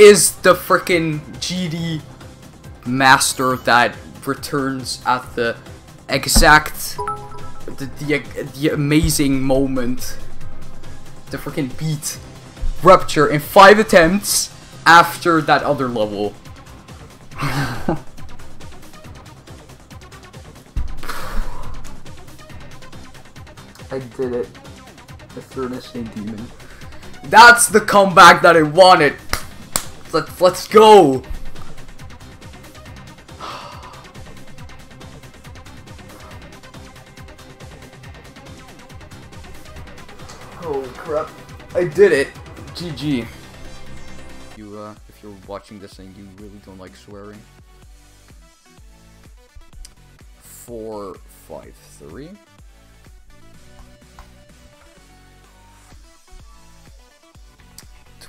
is the freaking GD master that returns at the exact the, the, the amazing moment? The freaking beat rupture in five attempts after that other level. I did it. The furnace demon. That's the comeback that I wanted let's let's go Oh crap. I did it. GG. You, uh, if you're watching this and you really don't like swearing. Four, five, three.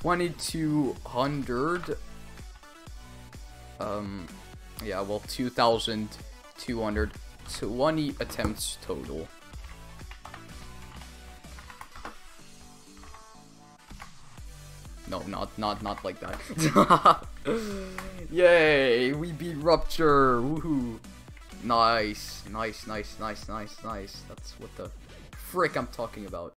Twenty-two hundred. Um, yeah, well, two thousand two hundred twenty attempts total. No, not not not like that. Yay! We beat Rupture! Woohoo! Nice, nice, nice, nice, nice, nice. That's what the frick I'm talking about.